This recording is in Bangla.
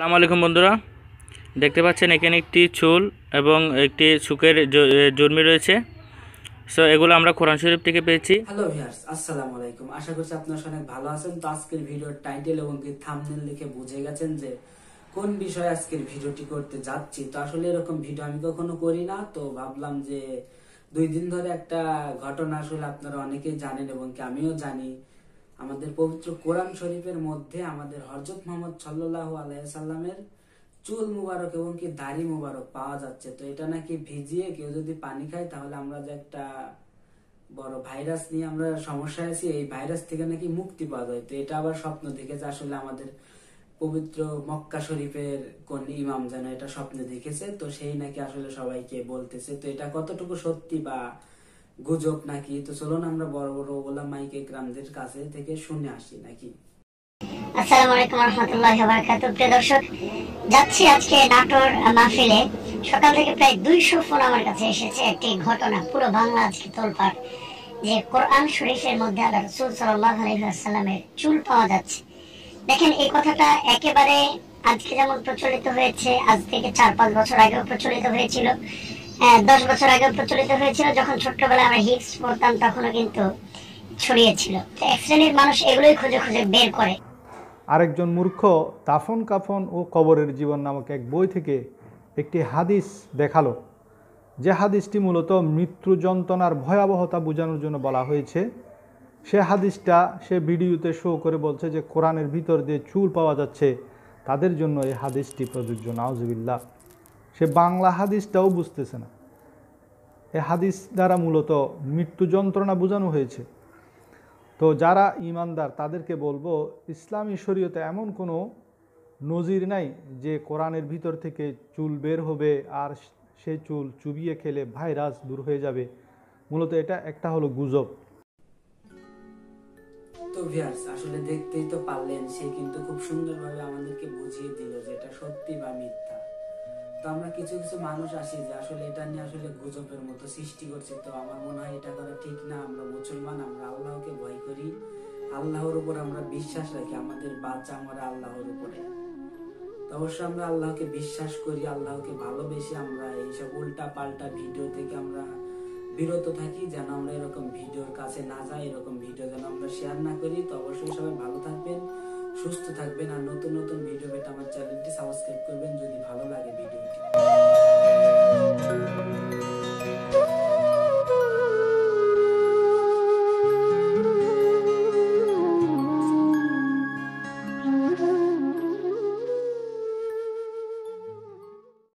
সালাম আলাইকুম বন্ধুরা। দেখতে পাচ্ছেন এখানে একটি চুল এবং একটি সুখের জন্মি রয়েছে। সো এগুলো আমরা কোরআন শরীফ থেকে পেয়েছি। হ্যালো ভিউয়ার্স আসসালামু আলাইকুম। আশা করছি আপনারা অনেক ভালো আছেন। তো আজকের ভিডিওর টাইটেল এবং কি থাম্বনেল দেখে বুঝে গেছেন যে কোন বিষয়ে আজকের ভিডিওটি করতে যাচ্ছি। তো আসলে এরকম ভিডিও আমি কখনো করি না। তো ভাবলাম যে দুই দিন ধরে একটা ঘটনা আসলে আপনারা অনেকেই জানেন এবং কি আমিও জানি। আমাদের পবিত্র কোরআন শরীফের মধ্যে আমাদের হরজত মোহাম্মদ সাল্লাহ আলাইসাল্লামের চুল মুবারক এবং কি দাড়ি মুবারক পাওয়া যাচ্ছে। তো এটা নাকি ভিজিয়ে কেউ যদি পানি খায়, তাহলে আমরা যে একটা বড় ভাইরাস নিয়ে আমরা সমস্যায় আছি, এই ভাইরাস থেকে নাকি মুক্তি পাওয়া যায়। তো এটা আবার স্বপ্ন দেখেছে, আসলে আমাদের পবিত্র মক্কা শরীফের কোন ইমাম যেন এটা স্বপ্নে দেখেছে, তো সেই নাকি আসলে সবাইকে বলতেছে। তো এটা কতটুকু সত্যি বা গুজব নাকি? তো চলুন আমরা বড় বড় ওলা মাইকে গ্রামদের কাছে থেকে শুনে আসি নাকি। আসসালামু আলাইকুম রহমতুল্লাহ প্রিয় দর্শক, যাচ্ছি আজকে নাটোর মাহফিলে। সকাল থেকে প্রায় দুইশো ফোন আমার কাছে এসেছে। একটি ঘটনা, পুরো বাংলা আজকে তোলপাড়। যে কোরআন শরীফের মধ্যে আল্লাহ রসুল সাল্লাহ আলহিহাসাল্লামের চুল পাওয়া যাচ্ছে। দেখেন, এই কথাটা একেবারে আজকে যেমন প্রচলিত হয়েছে, আজ থেকে চার পাঁচ বছর আগেও প্রচলিত হয়েছিল। দশ বছর আগেও প্রচলিত হয়েছিল, যখন ছোট্টবেলায় আমরা হিক্স পড়তাম, তখনও কিন্তু ছড়িয়েছিল। তো এক শ্রেণির মানুষ এগুলোই খুঁজে খুঁজে বের করে। আরেকজন মূর্খ দাফন কাফন ও কবরের জীবন নামক এক বই থেকে একটি হাদিস দেখাল। যে হাদিসটি মূলত মৃত্যু যন্ত্রণার ভয়াবহতা বোঝানোর জন্য বলা হয়েছে। সে হাদিসটা সে ভিডিওতে শো করে বলছে যে কোরআনের ভিতর দিয়ে চুল পাওয়া যাচ্ছে, তাদের জন্য এই হাদিসটি প্রযোজ্য। নাউজুবিল্লাহ। সে বাংলা হাদিসটাও বুঝতেছে না। এই হাদিস দ্বারা মূলত মৃত্যু যন্ত্রণা বোঝানো হয়েছে। তো যারা ইমানদার, তাদেরকে বলব, ইসলামী শরীয়তে এমন কোনো নজির নাই যে কোরআনের ভিতর থেকে চুল বের হবে আর সেই চুল চুবিয়ে খেলে ভাইরাস দূর হয়ে যাবে। মূলত এটা একটা হলো গুজব। তো ভিউয়ার্স, আসলে দেখতেই তো পারলেন, সে কিন্তু খুব সুন্দরভাবে আমাদেরকে বুঝিয়ে দিল যে এটা সত্যি বা মিথ্যা। তো আমরা কিছু কিছু মানুষ আসি যে আসলে এটা নিয়ে আসলে গুজবের মতো সৃষ্টি করছে। তো আমার মনে হয় এটা করা ঠিক না। আমরা মুসলমান, আমরা আল্লাহকে ভয় করি। আল্লাহর উপর আমরা বিশ্বাস রাখি, আমাদের বাচ্চা আমরা আল্লাহর উপরে। তো অবশ্যই আমরা আল্লাহকে বিশ্বাস করি, আল্লাহকে ভালোবেসে আমরা এইসব উল্টা পাল্টা ভিডিও থেকে আমরা বিরত থাকি, যেন আমরা এরকম ভিডিওর কাছে না যাই, এরকম ভিডিও যেন আমরা শেয়ার না করি। তো অবশ্যই সবাই ভালো থাকবেন, সুস্থ থাকবেন। আর নতুন নতুন ভিডিও পেতে আমার চ্যানেলটি সাবস্ক্রাইব করবেন।